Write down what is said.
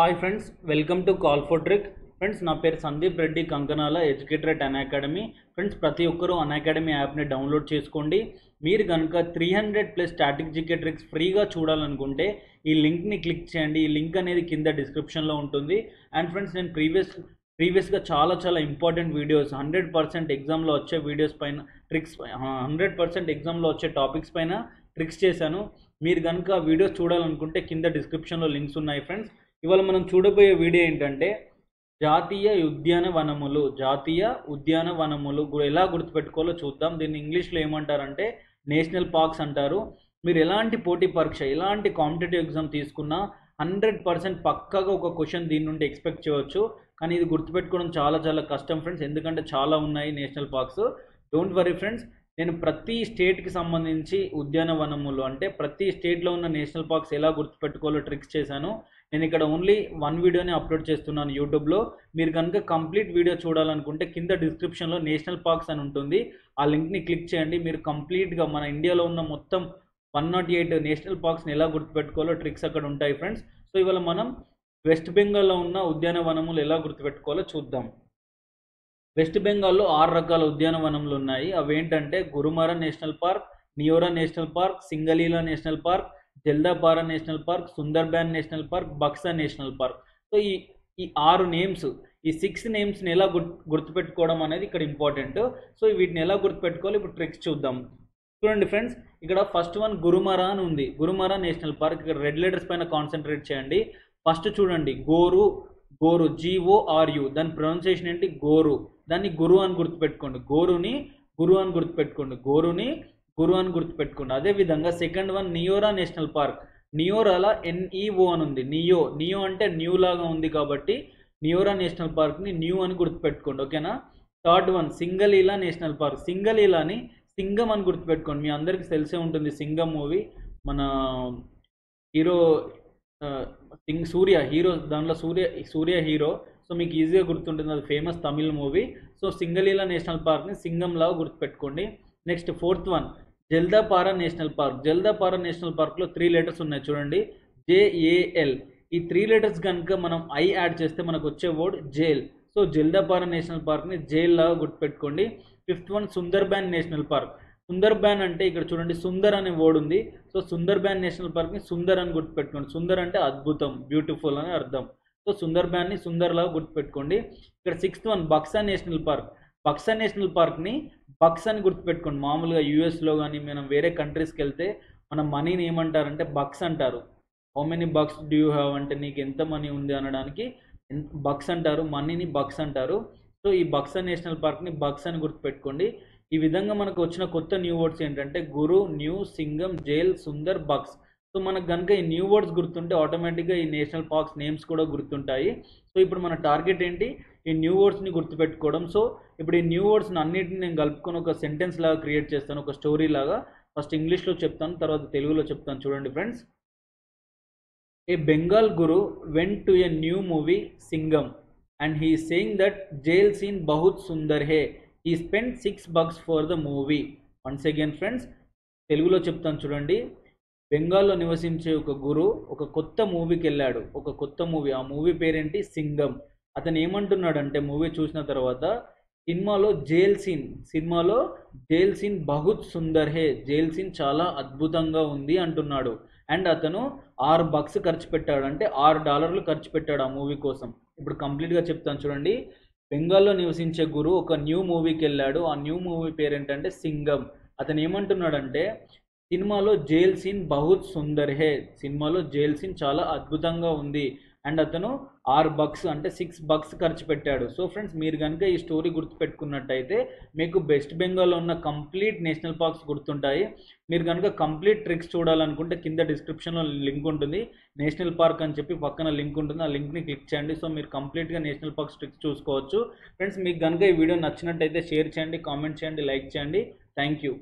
Hi friends welcome to call for trick. Friends నా పేరు Sandeep Reddy Kankanala educator at Unacademy. Friends ప్రతి ఒక్కరూ Unacademy యాప్ని download చేసుకోండి. మీరు కనుక three hundred plus static GK tricks ఫ్రీగా చూడాలనుకుంటే ఈ లింక్ని క్లిక్ చేయండి. ఈ లింక్ అనేది కింద డిస్క్రిప్షన్లో ఉంటుంది. అండ్ ఫ్రెండ్స్ నేను ప్రీవియస్ ప్రీవియస్గా చాలా చాలా ఇంపార్టెంట్ వీడియోస్ హండ్రెడ్ పర్సెంట్ ఎగ్జామ్లో వచ్చే వీడియోస్ పైన ట్రిక్స్ హండ్రెడ్ పర్సెంట్ ఎగ్జామ్లో వచ్చే టాపిక్స్ పైన ట్రిక్స్ చేశాను. మీరు కనుక వీడియోస్ చూడాలనుకుంటే కింద డిస్క్రిప్షన్లో లింక్స్ ఉన్నాయి ఫ్రెండ్స్. ఇవాళ మనం చూడబోయే వీడియో ఏంటంటే జాతీయ ఉద్యానవనములు జాతీయ ఉద్యానవనములు ఎలా గుర్తుపెట్టుకోవాలో చూద్దాం. దీన్ని ఇంగ్లీష్లో ఏమంటారంటే నేషనల్ పార్క్స్ అంటారు. మీరు ఎలాంటి పోటీ పరీక్ష ఎలాంటి కాంపిటేటివ్ ఎగ్జామ్ తీసుకున్నా హండ్రెడ్ పర్సెంట్ పక్కగా ఒక క్వశ్చన్ దీని నుండి ఎక్స్పెక్ట్ చేయవచ్చు. కానీ ఇది గుర్తుపెట్టుకోవడం చాలా చాలా కష్టం ఫ్రెండ్స్. ఎందుకంటే చాలా ఉన్నాయి national parks. Don't worry friends నేను ప్రతి స్టేట్కి సంబంధించి ఉద్యానవనములు అంటే ప్రతి స్టేట్లో ఉన్న నేషనల్ పార్క్స్ ఎలా గుర్తుపెట్టుకోవాలో ట్రిక్స్ చేశాను. నేను ఇక్కడ ఓన్లీ వన్ వీడియోని అప్లోడ్ చేస్తున్నాను యూట్యూబ్లో మీరు కనుక కంప్లీట్ వీడియో చూడాలనుకుంటే కింద డిస్క్రిప్షన్లో నేషనల్ పార్క్స్ అని ఉంటుంది. ఆ లింక్ని క్లిక్ చేయండి. మీరు కంప్లీట్గా మన ఇండియాలో ఉన్న మొత్తం వన్ నాట్ ఎయిట్ నేషనల్ పార్క్స్ని ఎలా గుర్తుపెట్టుకోవాలో ట్రిక్స్ అక్కడ ఉంటాయి ఫ్రెండ్స్ సో ఇవాళ మనం వెస్ట్ బెంగాల్లో ఉన్న ఉద్యానవనములు ఎలా గుర్తుపెట్టుకోవాలో చూద్దాం. వెస్ట్ బెంగాల్లో ఆరు రకాల ఉద్యానవనములు ఉన్నాయి. అవి ఏంటంటే Gorumara national park Neora national park Singalila national park Jaldapara national park Sundarban national park Buxa national park. So ఈ ఈ ఆరు నేమ్స్ ఈ సిక్స్ నేమ్స్ని ఎలా గుర్తు గుర్తుపెట్టుకోవడం అనేది ఇక్కడ ఇంపార్టెంట్. సో వీటిని ఎలా గుర్తుపెట్టుకోవాలి? ఇప్పుడు ట్రిక్స్ చూద్దాం. చూడండి ఫ్రెండ్స్ ఇక్కడ ఫస్ట్ వన్ గురుమరా అని ఉంది. గురుమరా నేషనల్ పార్క్ ఇక్కడ రెడ్ లెటర్స్ పైన కాన్సన్ట్రేట్ చేయండి. ఫస్ట్ చూడండి గోరు గోరు జీఓఆర్యు దాని ప్రొనౌన్సియేషన్ ఏంటి? గోరు. దాన్ని గురు అని గుర్తుపెట్టుకోండి. గోరుని గురు అని గుర్తుపెట్టుకోండి. గోరుని గురు అని గుర్తుపెట్టుకోండి. అదేవిధంగా second one Neora national park నియోరాలా NEO అని ఉంది. నియో నియో అంటే న్యూ లాగా ఉంది కాబట్టి నియోరా నేషనల్ పార్క్ని న్యూ అని గుర్తుపెట్టుకోండి. ఓకేనా third one Singalila national park సింగలీలాని Singam అని గుర్తుపెట్టుకోండి. మీ అందరికీ తెలిసే ఉంటుంది సింగం మూవీ మన హీరో సింగ్ సూర్య హీరో దాంట్లో సూర్య సూర్య హీరో సో మీకు ఈజీగా గుర్తుంటుంది. అది famous Tamil movie so Singalila national పార్క్ని Singam లాగా గుర్తుపెట్టుకోండి. Next fourth one Jaldapara national park. Jaldapara national పార్క్లో త్రీ లెటర్స్ ఉన్నాయి చూడండి. జేఏఎల్ ఈ త్రీ లెటర్స్ కనుక మనం ఐ యాడ్ చేస్తే మనకు వచ్చే word jail so Jaldapara national పార్క్ని jail లాగా గుర్తుపెట్టుకోండి. Fifth one Sundarban national park. Sundarban అంటే ఇక్కడ చూడండి సుందర్ అనే వర్డ్ ఉంది. సో సుందర్బ్యాన్ నేషనల్ పార్క్ని సుందర్ అని గుర్తుపెట్టుకోండి. సుందర్ అంటే అద్భుతం బ్యూటిఫుల్ అని అర్థం. సో సుందర్బ్యాన్ని సుందర్ లాగా గుర్తుపెట్టుకోండి. ఇక్కడ sixth one Buxa national park. Buxa national పార్క్ని bucks అని గుర్తుపెట్టుకోండి. మామూలుగా యూఎస్లో కానీ మనం వేరే కంట్రీస్కి వెళ్తే మన మనీని ఏమంటారంటే బక్స్ అంటారు. How many bucks do you have అంటే నీకు ఎంత మనీ ఉంది అనడానికి బక్స్ అంటారు మనీని బక్స్ అంటారు. సో ఈ బక్సా నేషనల్ పార్క్ని బక్స్ అని గుర్తుపెట్టుకోండి. ఈ విధంగా మనకు వచ్చిన కొత్త న్యూ వర్డ్స్ ఏంటంటే గురు న్యూ సింగం జైల్ సుందర్ బక్స్. సో మనకు కనుక ఈ న్యూ వర్డ్స్ గుర్తుంటే ఆటోమేటిక్గా ఈ నేషనల్ పార్క్స్ నేమ్స్ కూడా గుర్తుంటాయి. సో ఇప్పుడు మన టార్గెట్ ఏంటి? ఈ న్యూ వర్డ్స్ని గుర్తుపెట్టుకోవడం. సో ఇప్పుడు ఈ న్యూ వర్డ్స్ని అన్నిటిని నేను కలుపుకొని ఒక సెంటెన్స్ లాగా క్రియేట్ చేస్తాను. ఒక స్టోరీ లాగా. ఫస్ట్ ఇంగ్లీష్లో చెప్తాను తర్వాత తెలుగులో చెప్తాను. చూడండి friends a Bengal guru went to a new movie Singam and he saying that jail scene బహుత్ సుందర్ హే he spend six bucks for the movie once again friends తెలుగులో చెప్తాను చూడండి. బెంగాల్లో నివసించే ఒక గురు ఒక కొత్త మూవీకి వెళ్ళాడు. ఒక కొత్త మూవీ. ఆ మూవీ పేరేంటి? సింగం. అతను ఏమంటున్నాడంటే మూవీ చూసిన తర్వాత సినిమాలో జైల్ సీన్ సినిమాలో జైల్ సీన్ బహుత్ సుందర్ హే జైల్ సీన్ చాలా అద్భుతంగా ఉంది అంటున్నాడు. అండ్ అతను ఆరు బక్స్ ఖర్చు పెట్టాడు. అంటే ఆరు డాలర్లు ఖర్చు పెట్టాడు ఆ మూవీ కోసం. ఇప్పుడు కంప్లీట్గా చెప్తాను చూడండి. బెంగాల్లో నివసించే గురు ఒక న్యూ మూవీకి వెళ్ళాడు. ఆ న్యూ మూవీ పేరేంటంటే సింగం. అతను ఏమంటున్నాడంటే సినిమాలో జైల్ సీన్ బహుత్ సుందర్ హే. సినిమాలో జైల్ సీన్ చాలా అద్భుతంగా ఉంది. అండ్ అతను ఆరు బక్స్ అంటే సిక్స్ బక్స్ ఖర్చు పెట్టాడు. సో ఫ్రెండ్స్ మీరు కనుక ఈ స్టోరీ గుర్తుపెట్టుకున్నట్టయితే మీకు వెస్ట్ బెంగాల్లో ఉన్న కంప్లీట్ నేషనల్ పార్క్స్ గుర్తుంటాయి. మీరు కనుక కంప్లీట్ ట్రిక్స్ చూడాలనుకుంటే కింద డిస్క్రిప్షన్లో లింక్ ఉంటుంది. నేషనల్ పార్క్ అని చెప్పి పక్కన లింక్ ఉంటుంది. ఆ లింక్ని క్లిక్ చేయండి. సో మీరు కంప్లీట్గా నేషనల్ పార్క్స్ ట్రిక్స్ చూసుకోవచ్చు. ఫ్రెండ్స్ మీకు కనుక ఈ వీడియో నచ్చినట్టయితే షేర్ చేయండి కామెంట్ చేయండి లైక్ చేయండి. Thank you.